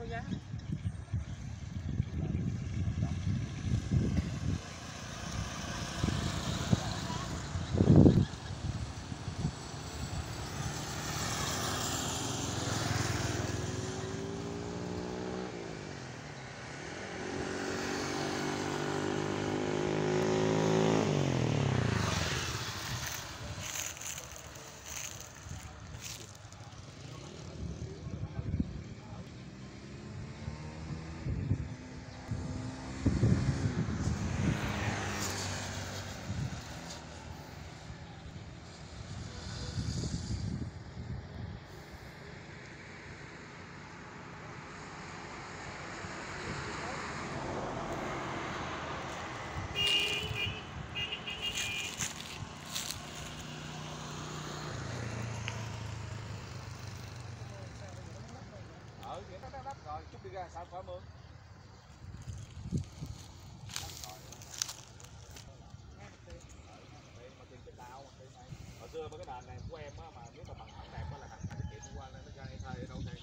kuya. thử thì nó đắp rồi chút đi ra sao khỏi mưa hồi xưa với cái đàn này của em á, mà nếu mà bằng phẳng đẹp á là bằng này cái chuyện qua nó ra thay ở đâu đây